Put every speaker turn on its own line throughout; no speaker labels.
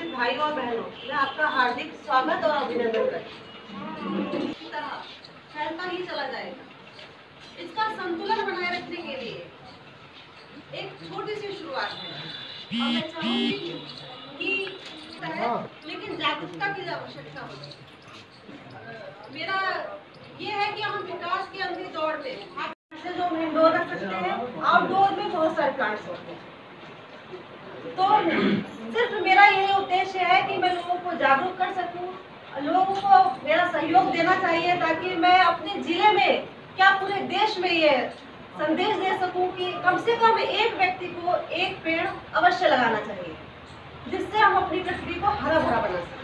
उपस्थित भाइयों और बहनों मैं आपका हार्दिक स्वागत और अभिनंदन करती हूँ। फैलता ही चला जाएगा। इसका संतुलन बनाए रखने के लिए एक छोटी सी शुरुआत है। और मैं चाहूँगी कि लेकिन जागरूकता की आवश्यकता होती है। मेरा ये है कि हम विकास के अंदर दौड़ते हैं आप जो हम इंडोर रख सकते हैं आउटडोर में बहुत सारे प्लांट्स होते हैं। तो सिर्फ़ मेरा यही उद्देश्य है कि मैं लोगों को जागरूक कर सकूँ, लोगों को मेरा सहयोग देना चाहिए ताकि मैं अपने ज़िले में, क्या पूरे देश में ये संदेश दे सकूँ कि कम से कम एक व्यक्ति को एक पेड़ अवश्य लगाना चाहिए, जिससे हम अपनी पृथ्वी को हरा भरा बना सकें।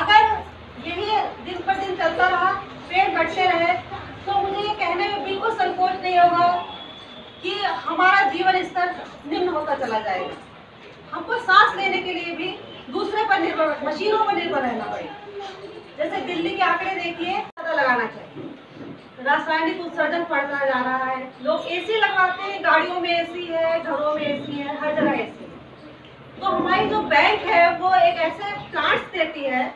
अगर यही दिन पर दिन चलता रहा, पेड़ बढ़ते रहे तो मुझे ये कहने में बिल्कुल संकोच नहीं होगा कि हमारा जीवन स्तर निम्न होता चला जाएगा। हमको सांस लेने के लिए भी दूसरे पर निर्भर, मशीनों पर निर्भर रहना पड़ेगा। जैसे दिल्ली के आंकड़े देखिए, पता लगाना चाहिए। रासायनिक उत्सर्जन बढ़ता जा रहा है। लोग एसी लगवाते हैं, गाड़ियों में एसी है, घरों में एसी है, हर जगह एसी है। तो हमारी जो बैंक है, वो एक ऐसे प्लांट्स देती है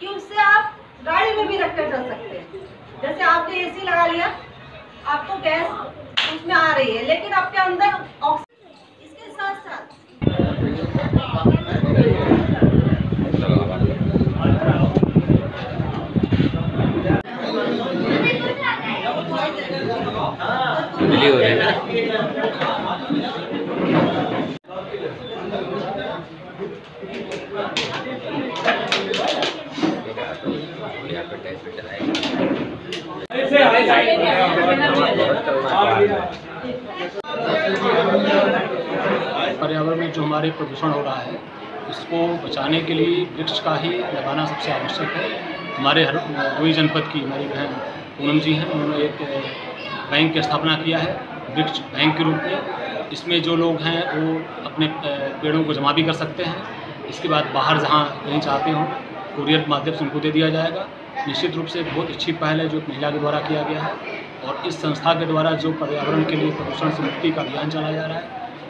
कि उससे आप गाड़ी में भी रख कर चल सकते हैं। जैसे आपने एसी लगा लिया, आपको गैस उसमें आ रही है लेकिन आपके अंदर इसके साथ साथ
हो रही है।
पर्यावरण में जो हमारे प्रदूषण हो रहा है, इसको बचाने के लिए वृक्ष का ही लगाना सबसे आवश्यक है। हमारे हर हुई जनपद की हमारी बहन पूनम जी हैं, उन्होंने एक बैंक की स्थापना किया है, वृक्ष बैंक के रूप में। इसमें जो लोग हैं, वो अपने पेड़ों को जमा भी कर सकते हैं। इसके बाद बाहर जहाँ कहीं चाहते हों कुरियर के माध्यम से उनको दे दिया जाएगा। निश्चित रूप से बहुत अच्छी पहल है जो महिला के द्वारा किया गया है और इस संस्था के द्वारा जो पर्यावरण के लिए प्रदूषण से मुक्ति का अभियान चलाया जा रहा है,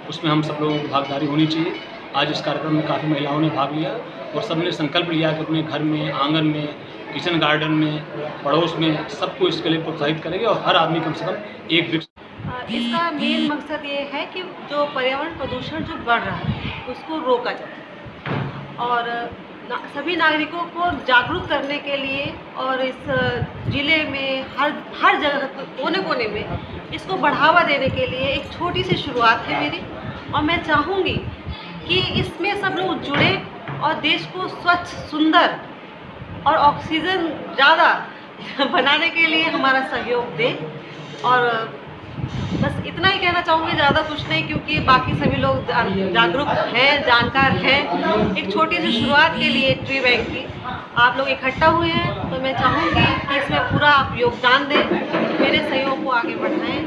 उसमें हम सब लोगों की भागीदारी होनी चाहिए। आज इस कार्यक्रम में काफ़ी महिलाओं ने भाग लिया और सबने संकल्प लिया कि अपने घर में, आँगन में किचन गार्डन में, पड़ोस में सबको इसके लिए प्रोत्साहित करेंगे और हर आदमी कम से कम एक वृक्ष
इसका मेन मकसद ये है कि जो पर्यावरण प्रदूषण जो बढ़ रहा है, उसको रोका जाए। और सभी नागरिकों को जागरूक करने के लिए और इस ज़िले में हर हर जगह कोने कोने में इसको बढ़ावा देने के लिए एक छोटी सी शुरुआत है मेरी। और मैं चाहूँगी कि इसमें सब लोग जुड़े और देश को स्वच्छ, सुंदर और ऑक्सीजन ज़्यादा बनाने के लिए हमारा सहयोग दें। और बस इतना ही कहना चाहूँगी, ज़्यादा कुछ नहीं, क्योंकि बाकी सभी लोग जागरूक हैं, जानकार हैं। एक छोटी सी शुरुआत के लिए ट्री बैंक की। आप लोग इकट्ठा हुए हैं तो मैं चाहूँगी कि इसमें पूरा आप योगदान दें, मेरे सहयोग को आगे बढ़ाएँ।